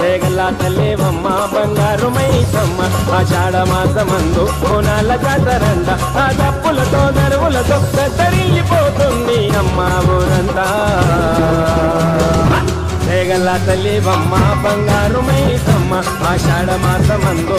తేగల తల్లేవమ్మ బంగారు మైసమ్మ ఆషాఢ మాసమందు కోనాల జాతరంట ఆ తప్పులతో నరువులతో కత్తరిల్లిపోతుంది అమ్మ ఊరంతా. తేగల తల్లివమ్మ బంగారు మైసమ్మ ఆషాఢ మాసమందు